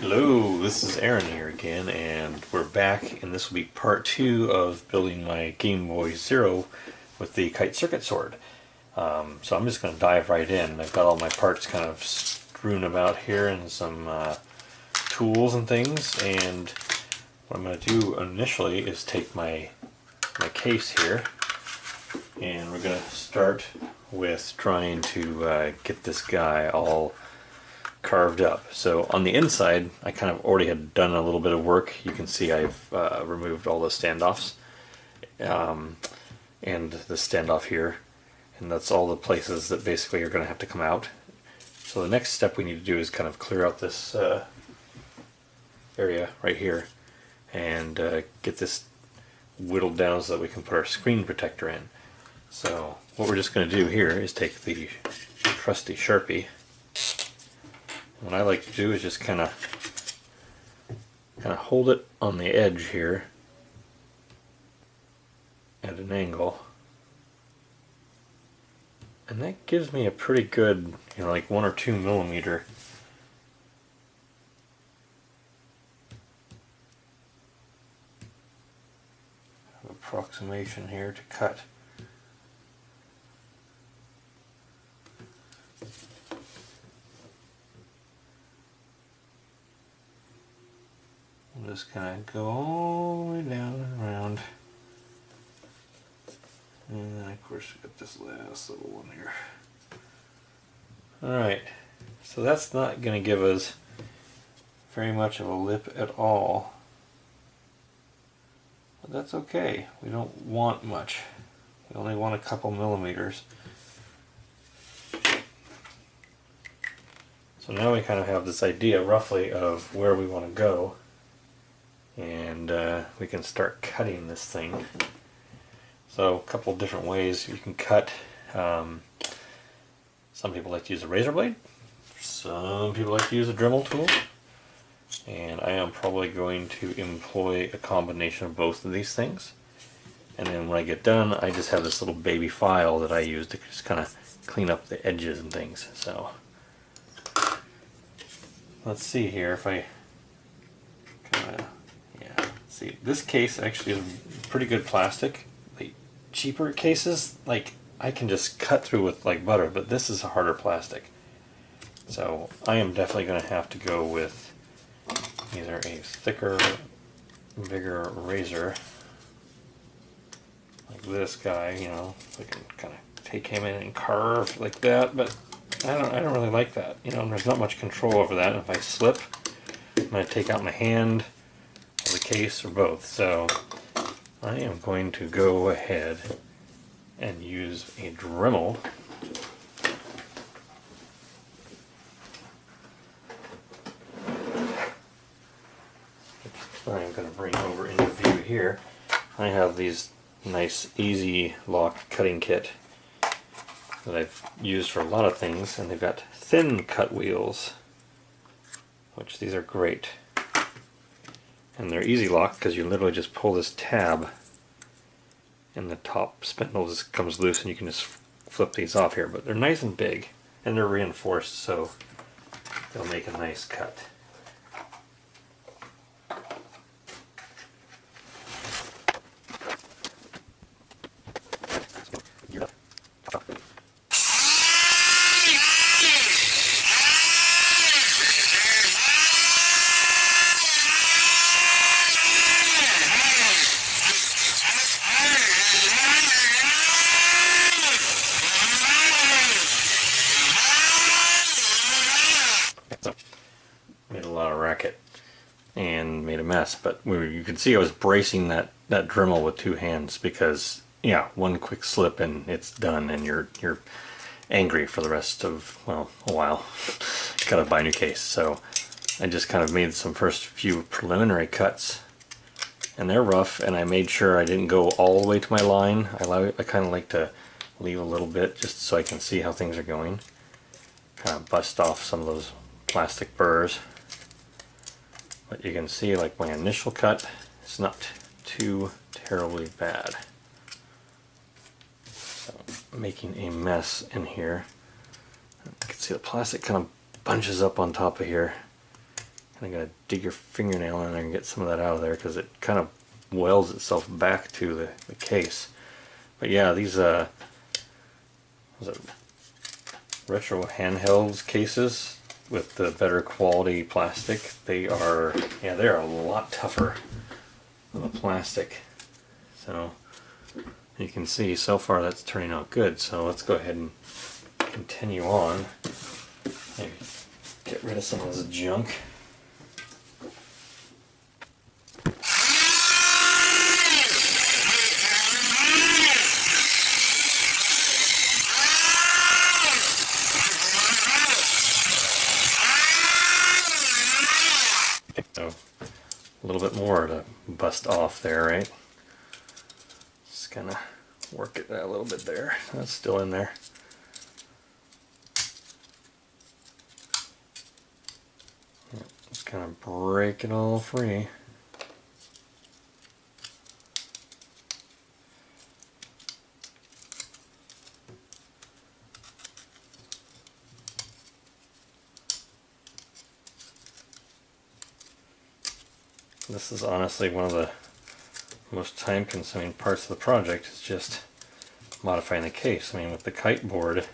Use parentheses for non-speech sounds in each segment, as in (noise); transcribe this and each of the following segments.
Hello, this is Aaron here again, and we're back, and this will be part two of building my Game Boy Zero with the Kite Circuit Sword. Um, so I'm just going to dive right in. I've got all my parts kind of strewn about here and some uh, tools and things, and what I'm going to do initially is take my my case here, and we're going to start with trying to uh, get this guy all carved up. So on the inside, I kind of already had done a little bit of work. You can see I've uh, removed all the standoffs um, and the standoff here. And that's all the places that basically are going to have to come out. So the next step we need to do is kind of clear out this uh, area right here and uh, get this whittled down so that we can put our screen protector in. So what we're just going to do here is take the trusty Sharpie what I like to do is just kind of kind of hold it on the edge here at an angle. And that gives me a pretty good you know like one or two millimeter approximation here to cut just kind of go all the way down and around. And then of course we got this last little one here. Alright, so that's not going to give us very much of a lip at all. But that's okay. We don't want much. We only want a couple millimeters. So now we kind of have this idea roughly of where we want to go and uh, we can start cutting this thing. So a couple different ways you can cut. Um, some people like to use a razor blade. Some people like to use a Dremel tool. And I am probably going to employ a combination of both of these things. And then when I get done, I just have this little baby file that I use to just kind of clean up the edges and things. So let's see here if I kind of See, this case actually is pretty good plastic. Like cheaper cases, like I can just cut through with like butter, but this is a harder plastic. So I am definitely going to have to go with either a thicker, bigger razor, like this guy, you know, I can kind of take him in and carve like that, but I don't, I don't really like that. You know, there's not much control over that. If I slip, I'm going to take out my hand, the case or both. So I am going to go ahead and use a Dremel I'm going to bring over into view here. I have these nice easy lock cutting kit that I've used for a lot of things and they've got thin cut wheels which these are great and they're easy lock because you literally just pull this tab and the top spindle just comes loose and you can just flip these off here. But they're nice and big and they're reinforced so they'll make a nice cut mess, but we, you can see I was bracing that, that Dremel with two hands because, yeah, one quick slip and it's done and you're, you're angry for the rest of, well, a while. (laughs) Gotta buy a new case. So I just kind of made some first few preliminary cuts and they're rough and I made sure I didn't go all the way to my line. I, I kind of like to leave a little bit just so I can see how things are going. Kind of bust off some of those plastic burrs. But you can see like my initial cut is not too terribly bad. So making a mess in here. You can see the plastic kind of bunches up on top of here. kind of gotta dig your fingernail in there and get some of that out of there because it kind of welds itself back to the, the case. But yeah, these uh, retro handhelds cases with the better quality plastic. They are yeah, they're a lot tougher than the plastic. So you can see so far that's turning out good. So let's go ahead and continue on. Maybe get rid of some of this junk. So a little bit more off there, right? Just kind of work it a little bit there. That's still in there. Just kind of break it all free. This is honestly one of the most time consuming parts of the project is just modifying the case. I mean with the kite board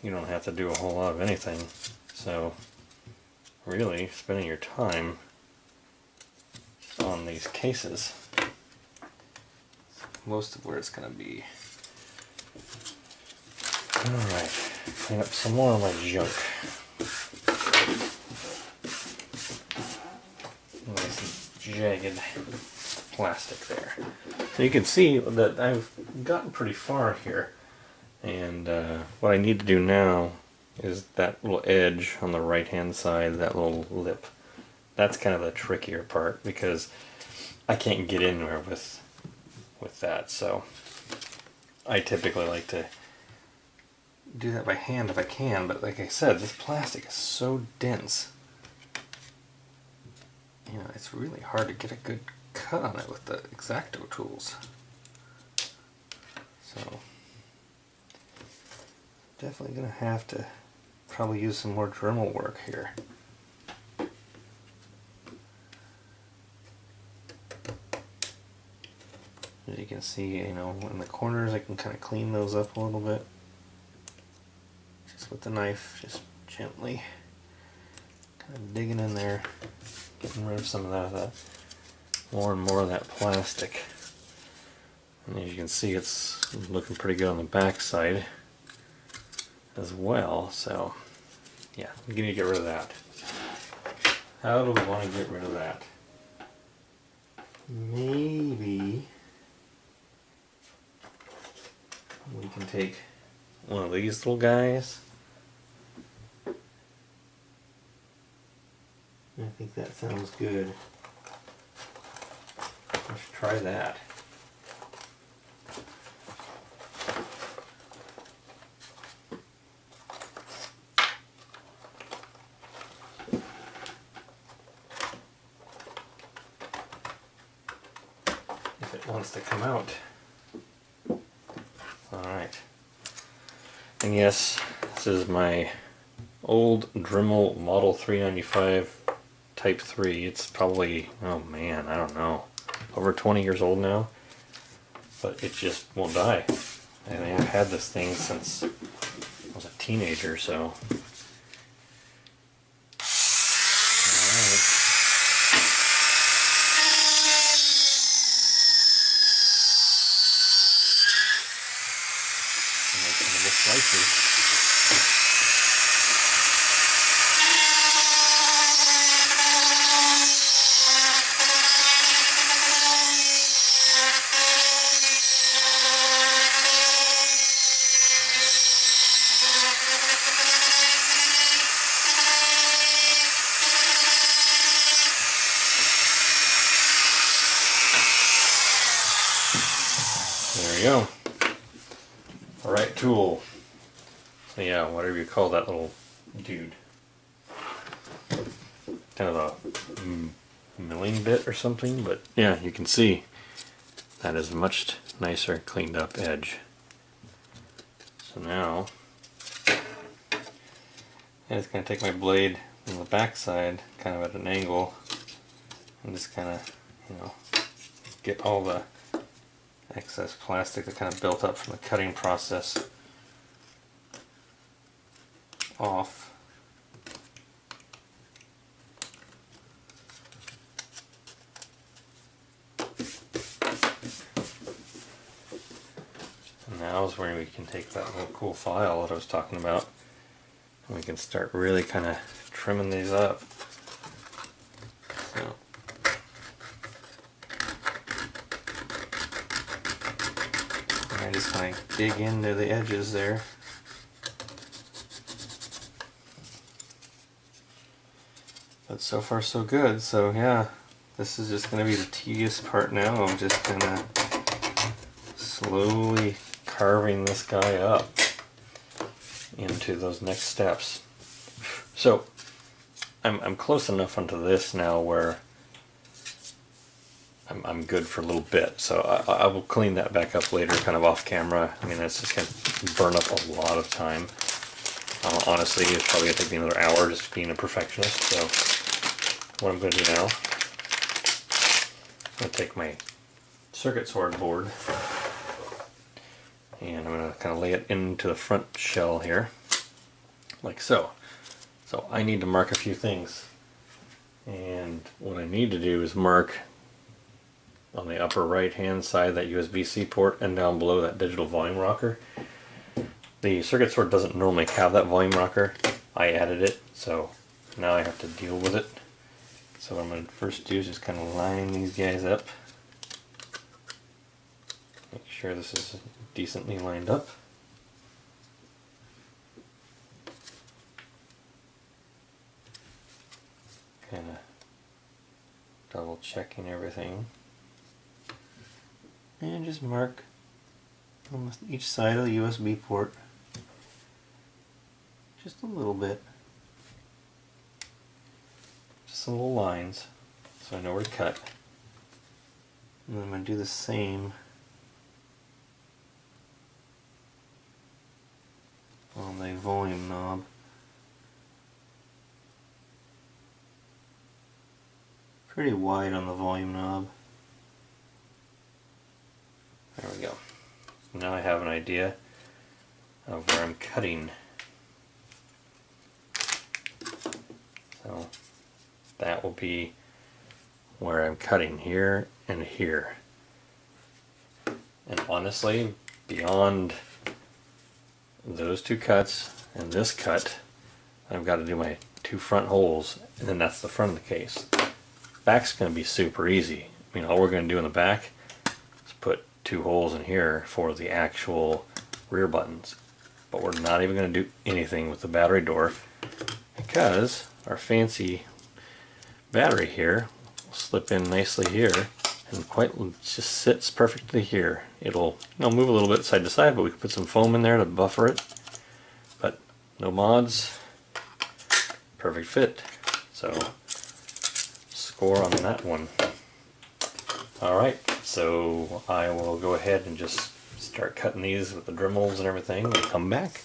you don't have to do a whole lot of anything. So really spending your time on these cases most of where it's going to be. Alright, clean up some more of my junk. Nice jagged plastic there. So you can see that I've gotten pretty far here. And uh, what I need to do now is that little edge on the right hand side, that little lip. That's kind of the trickier part because I can't get in there with with that. So I typically like to do that by hand if I can, but like I said, this plastic is so dense. You know, it's really hard to get a good cut on it with the X-Acto tools. So definitely gonna have to probably use some more Dremel work here. As you can see, you know, in the corners I can kind of clean those up a little bit. Just with the knife, just gently kind of digging in there, getting rid of some of that, that more and more of that plastic. And as you can see, it's looking pretty good on the back side as well, so yeah, I'm going to get rid of that. How do we want to get rid of that? Maybe we can take one of these little guys. I think that sounds good. Let's try that. If it wants to come out. Alright. And yes, this is my old Dremel Model 395 Type 3. It's probably, oh man, I don't know, over 20 years old now. But it just won't die. And I've had this thing since I was a teenager, so. Alright. Make some little slices. There we go. Alright tool. So yeah, whatever you call that little dude. Kind of a mm, milling bit or something, but yeah, you can see that is a much nicer cleaned up edge. So now I'm just going to take my blade, on the back side kind of at an angle and just kind of you know get all the excess plastic that kind of built up from the cutting process off. And now is where we can take that little cool file that I was talking about and we can start really kind of trimming these up. So. I just kind of dig into the edges there. But so far so good, so yeah, this is just going to be the tedious part now. I'm just going to slowly carving this guy up into those next steps. So I'm, I'm close enough onto this now where I'm, I'm good for a little bit. So I, I will clean that back up later, kind of off camera. I mean, that's just going to burn up a lot of time. Uh, honestly, it's probably going to take me another hour just being a perfectionist. So what I'm going to do now, I'm going to take my circuit sword board and I'm going to kind of lay it into the front shell here like so so I need to mark a few things and what I need to do is mark on the upper right hand side that USB-C port and down below that digital volume rocker the circuit sword doesn't normally have that volume rocker I added it so now I have to deal with it so what I'm going to first do is just kind of line these guys up make sure this is decently lined up. Kind of double checking everything. And just mark on each side of the USB port just a little bit. Just some little lines so I know where to cut. And I'm going to do the same on the volume knob. Pretty wide on the volume knob. There we go. Now I have an idea of where I'm cutting. So that will be where I'm cutting here and here. And honestly, beyond those two cuts and this cut, I've got to do my two front holes, and then that's the front of the case. Back's going to be super easy. I mean, all we're going to do in the back is put two holes in here for the actual rear buttons. But we're not even going to do anything with the battery door because our fancy battery here will slip in nicely here and quite just sits perfectly here. It'll know, move a little bit side to side, but we can put some foam in there to buffer it. But no mods, perfect fit. So score on that one. Alright, so I will go ahead and just start cutting these with the Dremels and everything and come back.